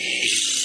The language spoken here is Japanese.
you